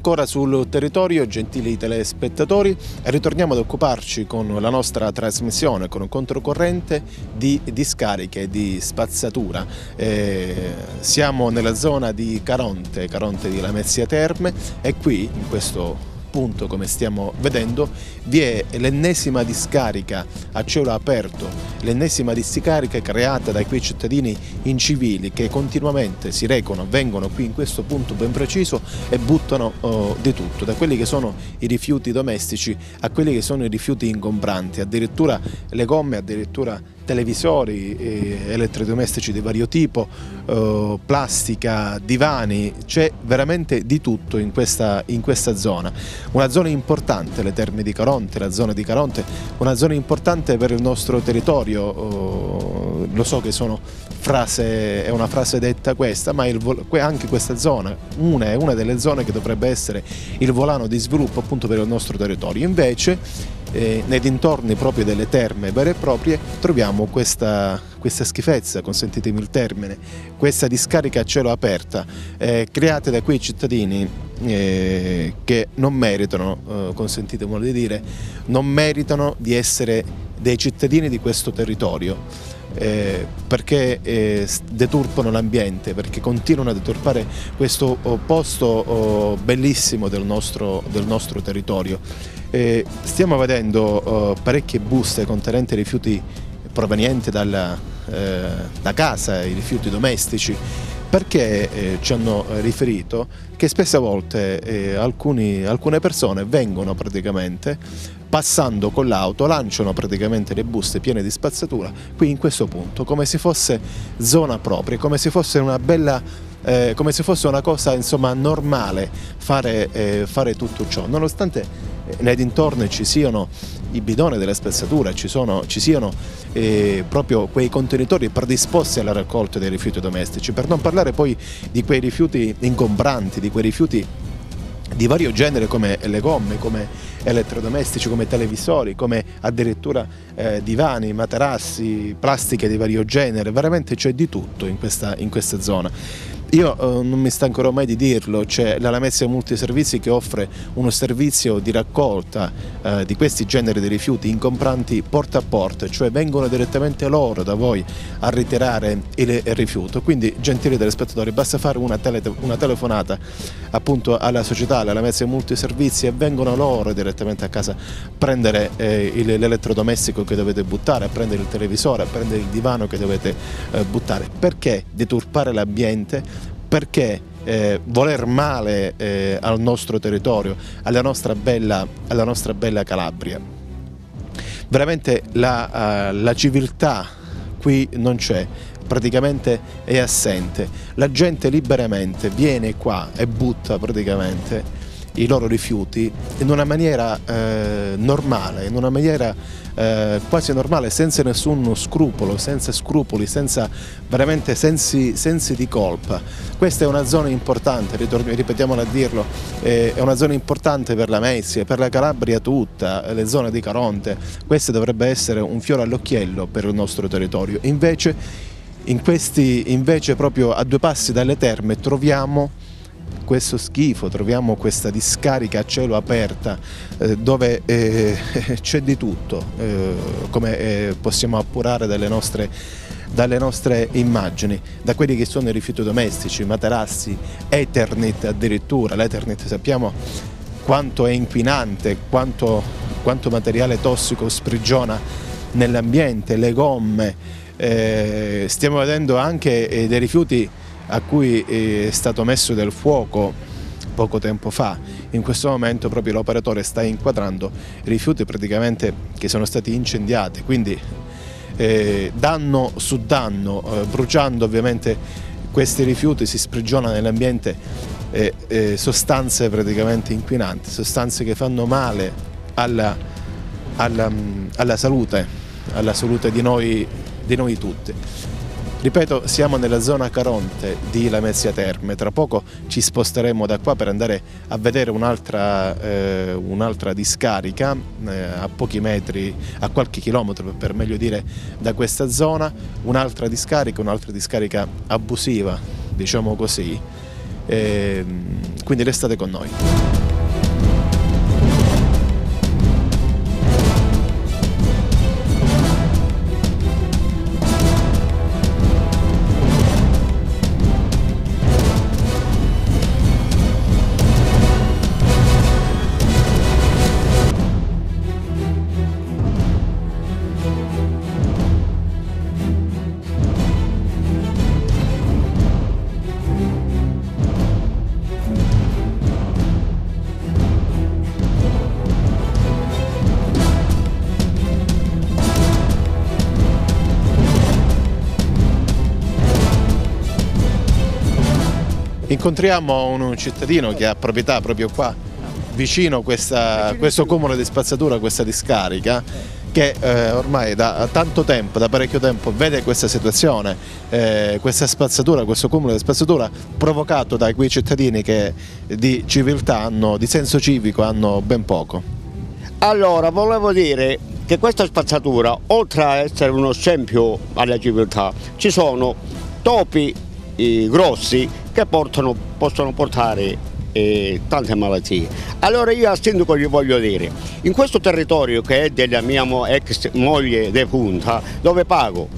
ancora sul territorio, gentili telespettatori, e ritorniamo ad occuparci con la nostra trasmissione, con un controcorrente di discariche, di spazzatura. Eh, siamo nella zona di Caronte, Caronte di Lamezia Terme e qui in questo punto, come stiamo vedendo, vi è l'ennesima discarica a cielo aperto, l'ennesima discarica creata dai quei cittadini incivili che continuamente si recano, vengono qui in questo punto ben preciso e buttano oh, di tutto, da quelli che sono i rifiuti domestici a quelli che sono i rifiuti ingombranti, addirittura le gomme, addirittura televisori, eh, elettrodomestici di vario tipo, eh, plastica, divani, c'è veramente di tutto in questa, in questa, zona. Una zona importante, le Terme di Caronte, la zona di Caronte, una zona importante per il nostro territorio, eh, lo so che sono frase, è una frase detta questa, ma il, anche questa zona una, è una delle zone che dovrebbe essere il volano di sviluppo appunto per il nostro territorio. Invece eh, nei dintorni proprio delle terme vere e proprie troviamo questa, questa schifezza, consentitemi il termine, questa discarica a cielo aperta eh, creata da quei cittadini eh, che non meritano, eh, consentitemi di dire, non meritano di essere dei cittadini di questo territorio. Eh, perché eh, deturpano l'ambiente, perché continuano a deturpare questo oh, posto oh, bellissimo del nostro, del nostro territorio. Eh, stiamo vedendo eh, parecchie buste contenenti rifiuti provenienti dalla, eh, da casa, i rifiuti domestici, perché eh, ci hanno riferito che spesse volte eh, alcuni, alcune persone vengono praticamente passando con l'auto, lanciano praticamente le buste piene di spazzatura qui in questo punto, come se fosse zona propria, come se fosse una bella eh, come se fosse una cosa insomma, normale fare, eh, fare tutto ciò, nonostante nei dintorni ci siano i bidoni delle spezzature, ci, sono, ci siano eh, proprio quei contenitori predisposti alla raccolta dei rifiuti domestici, per non parlare poi di quei rifiuti ingombranti, di quei rifiuti di vario genere come le gomme, come elettrodomestici, come televisori, come addirittura eh, divani, materassi, plastiche di vario genere, veramente c'è di tutto in questa, in questa zona. Io eh, non mi stancherò mai di dirlo, c'è la Lamezia Multiservizi che offre uno servizio di raccolta eh, di questi generi di rifiuti incompranti porta a porta, cioè vengono direttamente loro da voi a ritirare il rifiuto. Quindi, gentili telespettatori, basta fare una, tele, una telefonata appunto alla società, alla Lamezia Multiservizi e vengono loro direttamente a casa a prendere eh, l'elettrodomestico che dovete buttare, a prendere il televisore, a prendere il divano che dovete eh, buttare. Perché deturpare l'ambiente? Perché eh, voler male eh, al nostro territorio, alla nostra bella, alla nostra bella Calabria. Veramente la, uh, la civiltà qui non c'è, praticamente è assente. La gente liberamente viene qua e butta praticamente i loro rifiuti in una maniera eh, normale, in una maniera eh, quasi normale, senza nessun scrupolo, senza scrupoli, senza veramente sensi, sensi di colpa. Questa è una zona importante, ripetiamolo a dirlo, eh, è una zona importante per la Messia, per la Calabria tutta, le zone di Caronte. Questo dovrebbe essere un fiore all'occhiello per il nostro territorio. Invece, in questi, invece proprio a due passi dalle terme troviamo questo schifo, troviamo questa discarica a cielo aperta eh, dove eh, c'è di tutto, eh, come possiamo appurare dalle nostre, dalle nostre immagini, da quelli che sono i rifiuti domestici, materassi, Eternit addirittura, l'Eternit sappiamo quanto è inquinante, quanto, quanto materiale tossico sprigiona nell'ambiente, le gomme, stiamo vedendo anche dei rifiuti a cui è stato messo del fuoco poco tempo fa. In questo momento proprio l'operatore sta inquadrando rifiuti praticamente che sono stati incendiati, quindi eh, danno su danno, eh, bruciando ovviamente questi rifiuti si sprigiona nell'ambiente eh, eh sostanze praticamente inquinanti, sostanze che fanno male alla, alla, alla salute, alla salute di noi, di noi tutti. Ripeto, siamo nella zona Caronte di Lamezia Terme, tra poco ci sposteremo da qua per andare a vedere un'altra eh, un discarica eh, a pochi metri, a qualche chilometro per meglio dire da questa zona, un'altra discarica, un'altra discarica abusiva, diciamo così, e, ehm, quindi restate con noi. Incontriamo un cittadino che ha proprietà proprio qua, vicino a questo cumulo di spazzatura, questa discarica che eh, ormai da tanto tempo, da parecchio tempo, vede questa situazione, eh, questa spazzatura, questo cumulo di spazzatura provocato da quei cittadini che di civiltà hanno, di senso civico hanno ben poco. Allora, volevo dire che questa spazzatura, oltre a essere uno scempio alla civiltà, ci sono topi eh, grossi che portano, possono portare e tante malattie. Allora io al sindaco gli voglio dire, in questo territorio che è della mia ex moglie defunta, dove pago?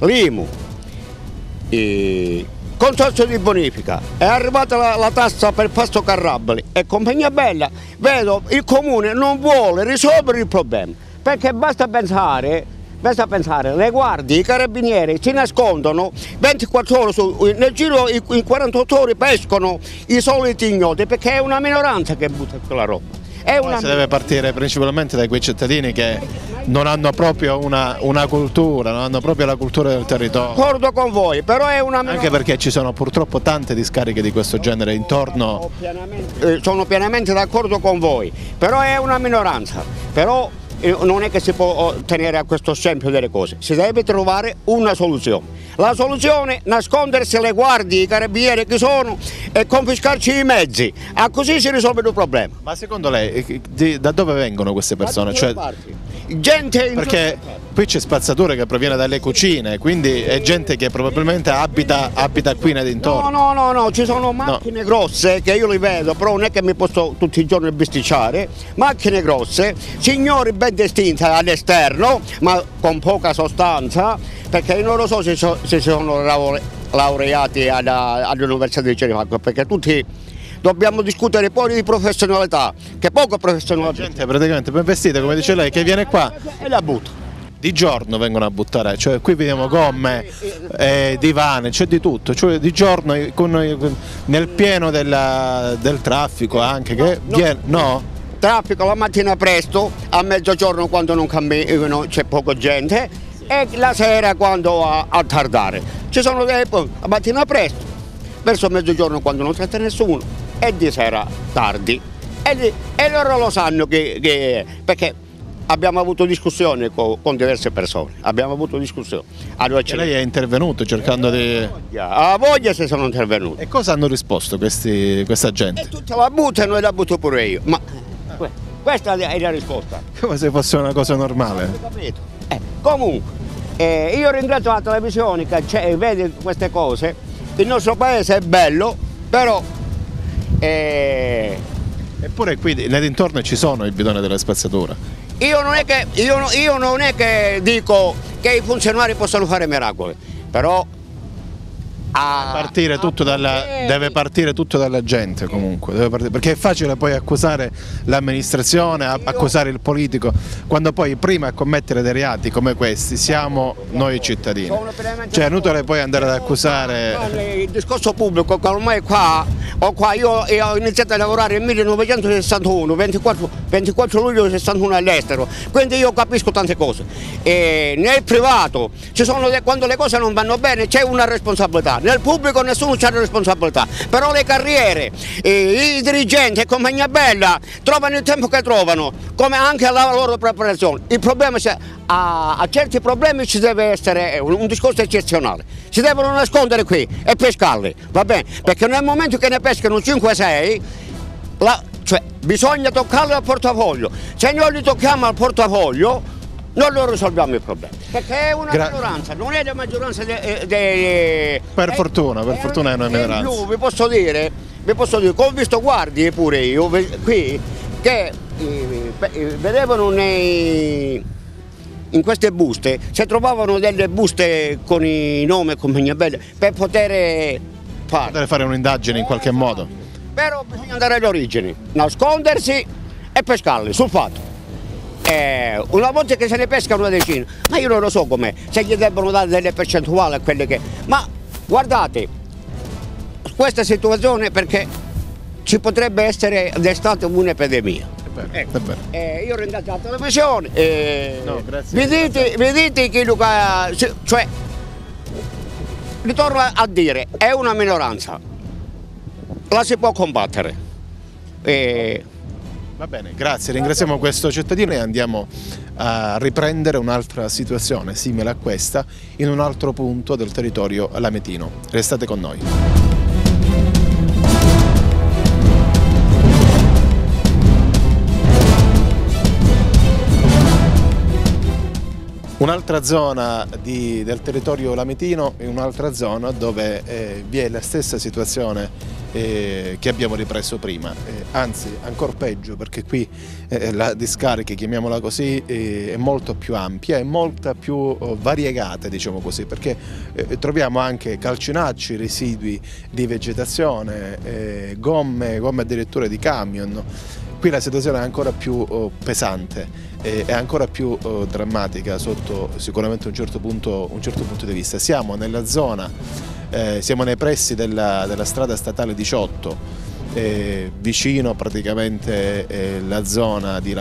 l'IMU, consorzio di bonifica, è arrivata la, la tassa per Pasto Carrabali e compagnia bella, vedo il comune non vuole risolvere il problema, perché basta pensare Basta pensare, le guardie, i carabinieri si nascondono 24 ore, su, nel giro in 48 ore pescono i soliti ignoti perché è una minoranza che butta quella roba. Una... Si deve partire principalmente da quei cittadini che non hanno proprio una, una, cultura, non hanno proprio la cultura del territorio. D'accordo con voi, però è una Anche perché ci sono purtroppo tante discariche di questo genere intorno. Sono pienamente, eh, sono pienamente d'accordo con voi, però è una minoranza. Però non è che si può tenere a questo scempio delle cose, si deve trovare una soluzione. La soluzione è nascondersi le guardie, i carabinieri che sono e confiscarci i mezzi, a così si risolve il problema. Ma secondo lei eh, da dove vengono queste persone? Cioè, gente in Perché qui c'è spazzatura che proviene dalle cucine, quindi è gente che probabilmente abita, abita qui nei dintorni. No, no, no, no, ci sono macchine no. grosse che io li vedo, però non è che mi posso tutti i giorni bisticciare, macchine grosse, signori ben distinti all'esterno, ma con poca sostanza, perché non lo so se, so, se sono laureati all'Università di Cerifacco, perché tutti dobbiamo discutere poi di professionalità, che poco professionalità. La gente praticamente ben vestita, come dice lei, che viene qua e la butta. Di giorno vengono a buttare, cioè qui vediamo gomme, eh, divane, c'è di tutto, cioè di giorno con, nel pieno della, del traffico anche, che no, viene, no? Traffico la mattina presto, a mezzogiorno quando non c'è poca gente e la sera quando a, a tardare. Ci sono dei la mattina presto, verso mezzogiorno quando non c'è nessuno e di sera tardi. E, e loro lo sanno che, che, perché abbiamo avuto discussioni con, con, diverse persone, abbiamo avuto discussioni. Allora, lei è intervenuto cercando di... A voglia se sono intervenuto. E cosa hanno risposto questi, questa gente? E tutta la buttano e la butto pure io. Ma questa è la risposta. Come se fosse una cosa normale. Eh, comunque, eh, io ringrazio la televisione che vede queste cose. Il nostro paese è bello, però e... Eppure qui nei dintorni ci sono i bidoni della spazzatura. Io non, che, io, io non è che dico che i funzionari possono fare miracoli, però partire dalla, deve partire tutto dalla gente comunque, partire, perché è facile poi accusare l'amministrazione, accusare il politico, quando poi prima a commettere dei reati come questi siamo noi cittadini. Cioè è inutile poi andare ad accusare... Il discorso pubblico, ormai qua, qua io ho iniziato a lavorare nel 1961, 24, 24 luglio 61 all'estero, quindi io capisco tante cose. E nel privato, sono, quando le cose non vanno bene c'è una responsabilità nel pubblico nessuno ha responsabilità, però le carriere, i, i dirigenti e compagnia bella trovano il tempo che trovano, come anche la loro preparazione. Il problema è a, a, certi problemi ci deve essere un, un, discorso eccezionale, si devono nascondere qui e pescarli, va bene? Perché nel momento che ne pescano 5-6, cioè, bisogna toccarli al portafoglio, se noi li tocchiamo al portafoglio non lo risolviamo il problema. Perché è una Gra minoranza, non è la maggioranza dei... De, per è, fortuna, per è fortuna è una minoranza. Più, vi posso dire, vi posso dire, ho visto guardie pure io qui che eh, eh, vedevano nei, in queste buste, se trovavano delle buste con i nomi e compagnia bella per poter fare. Poter fare un'indagine in qualche modo. Però bisogna andare alle origini, nascondersi e pescarli sul fatto eh, una volta che se ne pesca una decina, ma io non lo so com'è, se gli debbono dare delle percentuali a quelle che... Ma guardate, questa situazione perché ci potrebbe essere d'estate un'epidemia. Ecco. Eh, io ringrazio la televisione, eh, no, dite, vi dite che Luca, cioè, ritorno a dire, è una minoranza, la si può combattere. E... Va bene, grazie, ringraziamo questo cittadino e andiamo a riprendere un'altra situazione simile a questa in un altro punto del territorio lametino. Restate con noi. Un'altra zona di, del territorio lametino è un'altra zona dove eh, vi è la stessa situazione eh, che abbiamo ripreso prima, eh, anzi ancora peggio perché qui eh, la discarica, chiamiamola così, eh, è molto più ampia e molto più oh, variegata diciamo così, perché eh, troviamo anche calcinacci, residui di vegetazione, gomme, gomme addirittura di camion, qui la situazione è ancora più oh, pesante è ancora più eh, drammatica sotto sicuramente un certo punto, un certo punto di vista. Siamo nella zona, eh, siamo nei pressi della, della strada statale 18, eh, vicino praticamente eh, la zona di,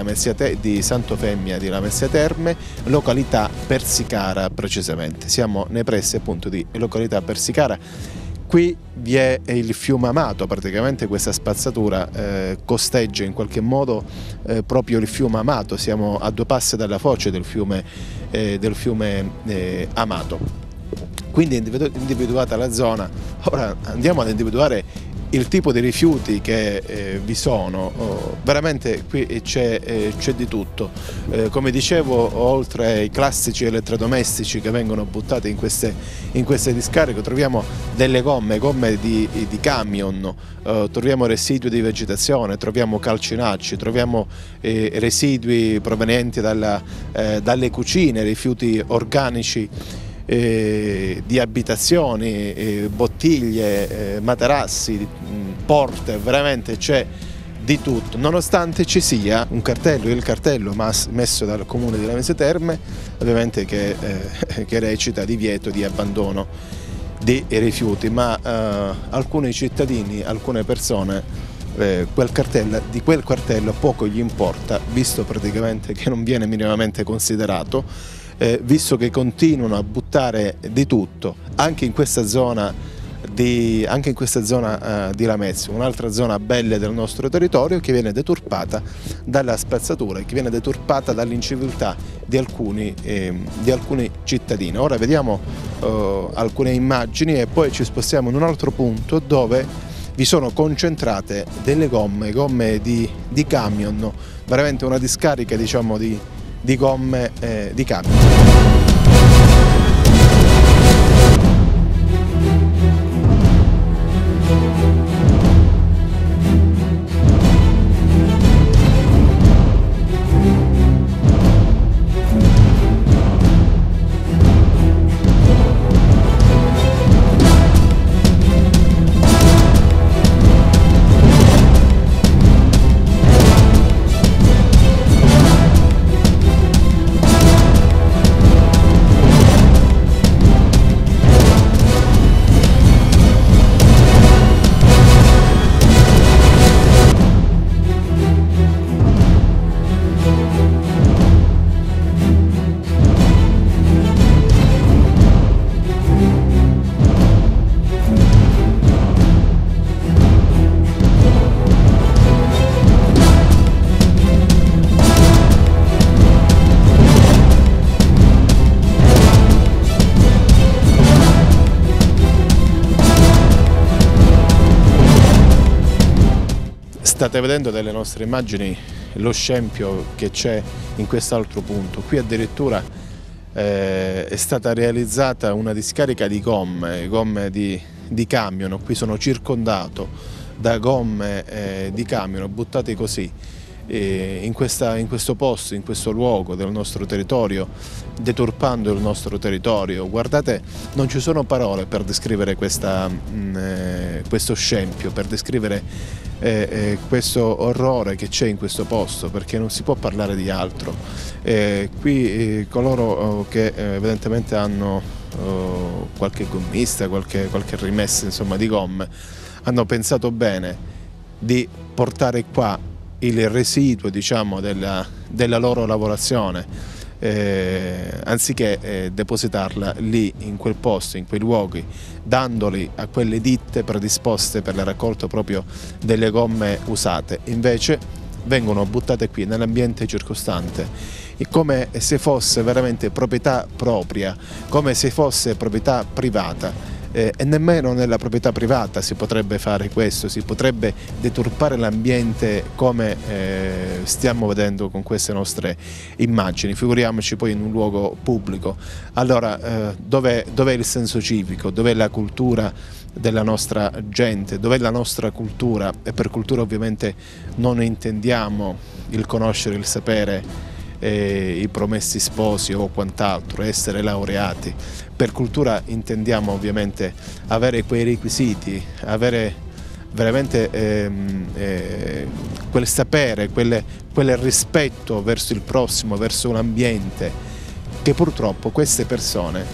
di Santo Femmia di Lamezia Terme, località Persicara precisamente. Siamo nei pressi appunto di località Persicara Qui vi è il fiume Amato, praticamente questa spazzatura eh, costeggia in qualche modo eh, proprio il fiume Amato, siamo a due passi dalla foce del fiume, eh, del fiume eh, Amato. Quindi individuata la zona, ora andiamo ad individuare il tipo di rifiuti che eh, vi sono, oh, veramente qui c'è, eh, di tutto. Eh, come dicevo, oltre ai classici elettrodomestici che vengono buttati in queste, in queste discariche, troviamo delle gomme, gomme di, di camion, eh, troviamo residui di vegetazione, troviamo calcinacci, troviamo eh, residui provenienti dalla, eh, dalle cucine, rifiuti organici eh, di abitazioni, eh, bottiglie, eh, materassi, porte, veramente c'è di tutto, nonostante ci sia un cartello, il cartello messo dal comune di Lamese Terme, ovviamente che, eh, che recita divieto di abbandono di rifiuti, ma eh, alcuni cittadini, alcune persone eh, quel cartello, di quel cartello poco gli importa, visto praticamente che non viene minimamente considerato eh, visto che continuano a buttare di tutto anche in questa zona di, anche in questa zona uh, di Lamezio, un'altra zona bella del nostro territorio che viene deturpata dalla spazzatura e che viene deturpata dall'inciviltà di eh, di alcuni cittadini. Ora vediamo uh, alcune immagini e poi ci spostiamo in un altro punto dove vi sono concentrate delle gomme, gomme di, di camion, veramente una discarica diciamo, di, di gomme eh, di camion. State vedendo dalle nostre immagini lo scempio che c'è in quest'altro punto. Qui addirittura eh, è stata realizzata una discarica di gomme, gomme di, di camion. Qui sono circondato da gomme eh, di camion buttate così in, questa, in, questo posto, in questo luogo del nostro territorio, deturpando il nostro territorio. Guardate, non ci sono parole per descrivere questa, mh, mm, eh, questo scempio, per descrivere eh, eh, questo orrore che c'è in questo posto, perché non si può parlare di altro. Eh, qui eh, coloro oh, che eh, evidentemente hanno oh, qualche gommista, qualche, qualche rimessa insomma, di gomme, hanno pensato bene di portare qua il residuo diciamo, della, della, loro lavorazione eh, anziché eh, depositarla lì in quel posto, in quei luoghi, dandoli a quelle ditte predisposte per la raccolta proprio delle gomme usate, invece vengono buttate qui nell'ambiente circostante. Come se fosse veramente proprietà propria, come se fosse proprietà privata eh, e nemmeno nella proprietà privata si potrebbe fare questo, si potrebbe deturpare l'ambiente come eh, stiamo vedendo con queste nostre immagini, figuriamoci poi in un luogo pubblico. Allora eh, dov'è, dov il senso civico, dov'è la cultura della nostra gente, dov'è la nostra cultura? E per cultura ovviamente non intendiamo il conoscere, il sapere, eh, i promessi sposi o quant'altro, essere laureati. Per cultura intendiamo ovviamente avere quei requisiti, avere veramente ehm, eh, quel sapere, quel, quel rispetto verso il prossimo, verso l'ambiente, che purtroppo queste persone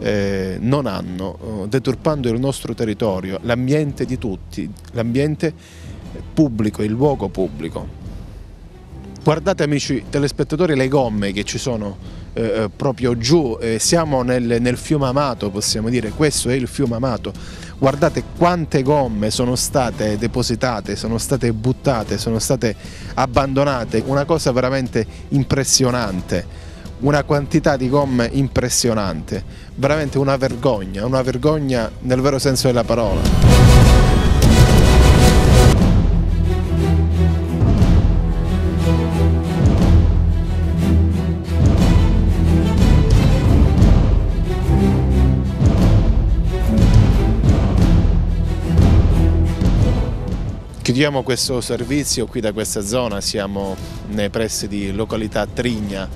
eh, non hanno, eh, deturpando il nostro territorio, l'ambiente di tutti, l'ambiente pubblico, il luogo pubblico. Guardate amici telespettatori le gomme che ci sono eh, eh, proprio giù, eh, siamo nel, nel, fiume Amato possiamo dire, questo è il fiume Amato, guardate quante gomme sono state depositate, sono state buttate, sono state abbandonate, una cosa veramente impressionante, una quantità di gomme impressionante, veramente una vergogna, una vergogna nel vero senso della parola. Chiudiamo questo servizio qui da questa zona, siamo nei pressi di località Trigna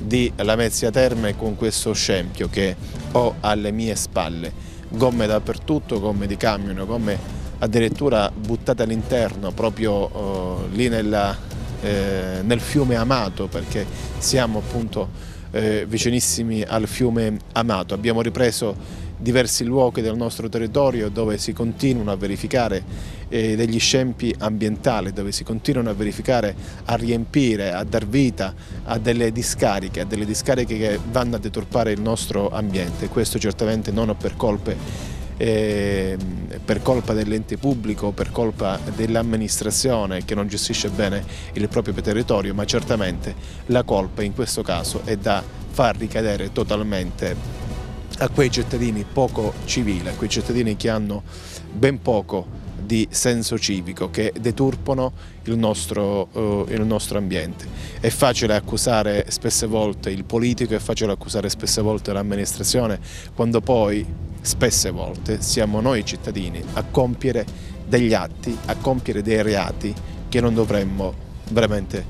di Lamezia Terme con questo scempio che ho alle mie spalle. Gomme dappertutto, gomme di camion, gomme addirittura buttate all'interno proprio eh, lì nella, eh, nel fiume Amato perché siamo appunto eh, vicinissimi al fiume Amato. Abbiamo ripreso diversi luoghi del nostro territorio dove si continuano a verificare eh, degli scempi ambientali, dove si continuano a verificare, a riempire, a dar vita a delle discariche, a delle discariche che vanno a deturpare il nostro ambiente. Questo certamente non per colpe eh, per colpa dell'ente pubblico, per colpa dell'amministrazione che non gestisce bene il proprio territorio, ma certamente la colpa in questo caso è da far ricadere totalmente a quei cittadini poco civili, a quei cittadini che hanno ben poco di senso civico, che deturpano il nostro, uh, il nostro ambiente. È facile accusare spesse volte il politico, è facile accusare spesse volte l'amministrazione, quando poi spesse volte siamo noi cittadini a compiere degli atti, a compiere dei reati che non dovremmo veramente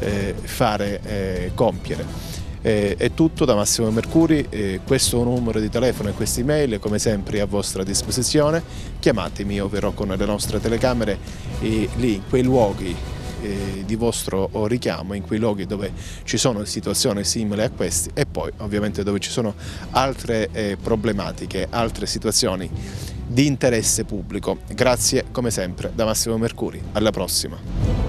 eh, fare eh, compiere. Eh, è tutto da Massimo Mercuri, eh, questo numero di telefono e questa email come sempre a vostra disposizione, chiamatemi, io verrò con le nostre telecamere e lì in quei luoghi eh, di vostro richiamo, in quei luoghi dove ci sono situazioni simili a questi e poi ovviamente dove ci sono altre eh, problematiche, altre situazioni di interesse pubblico. Grazie come sempre da Massimo Mercuri, alla prossima.